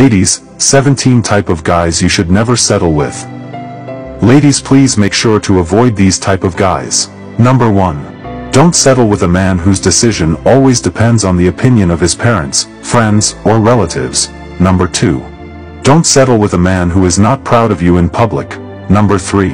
Ladies, 17 type of guys you should never settle with. Ladies please make sure to avoid these type of guys. Number 1. Don't settle with a man whose decision always depends on the opinion of his parents, friends, or relatives. Number 2. Don't settle with a man who is not proud of you in public. Number 3.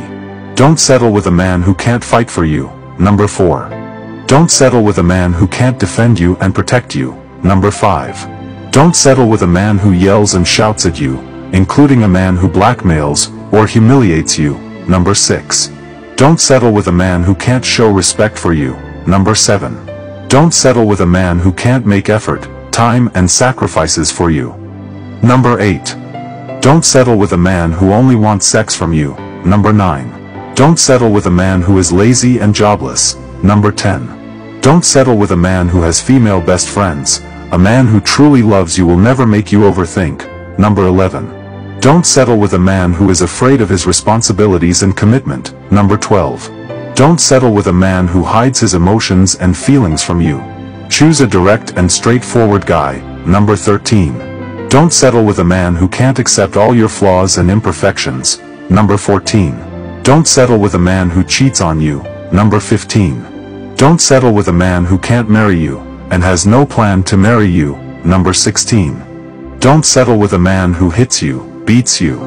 Don't settle with a man who can't fight for you. Number 4. Don't settle with a man who can't defend you and protect you. Number 5. Don't settle with a man who yells and shouts at you, including a man who blackmails, or humiliates you. Number 6. Don't settle with a man who can't show respect for you. Number 7. Don't settle with a man who can't make effort, time and sacrifices for you. Number 8. Don't settle with a man who only wants sex from you. Number 9. Don't settle with a man who is lazy and jobless. Number 10. Don't settle with a man who has female best friends. A man who truly loves you will never make you overthink. Number 11. Don't settle with a man who is afraid of his responsibilities and commitment. Number 12. Don't settle with a man who hides his emotions and feelings from you. Choose a direct and straightforward guy. Number 13. Don't settle with a man who can't accept all your flaws and imperfections. Number 14. Don't settle with a man who cheats on you. Number 15. Don't settle with a man who can't marry you, and has no plan to marry you. Number 16. Don't settle with a man who hits you, beats you.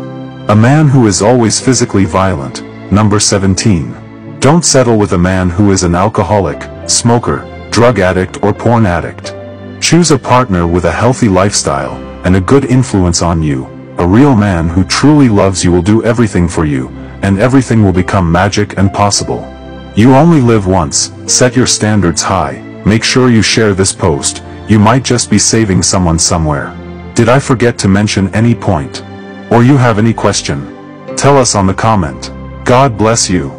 A man who is always physically violent. Number 17. Don't settle with a man who is an alcoholic, smoker, drug addict or porn addict. Choose a partner with a healthy lifestyle, and a good influence on you. A real man who truly loves you will do everything for you, and everything will become magic and possible. You only live once, set your standards high, make sure you share this post, you might just be saving someone somewhere. Did I forget to mention any point? Or you have any question? Tell us on the comment. God bless you.